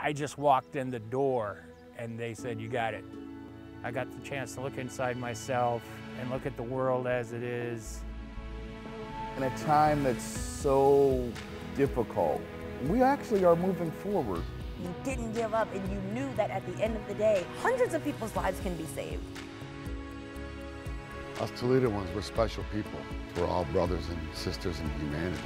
I just walked in the door and they said, You got it. I got the chance to look inside myself and look at the world as it is. In a time that's so difficult, we actually are moving forward. You didn't give up, and you knew that at the end of the day, hundreds of people's lives can be saved. Us Toledoans, we're special people. We're all brothers and sisters in humanity.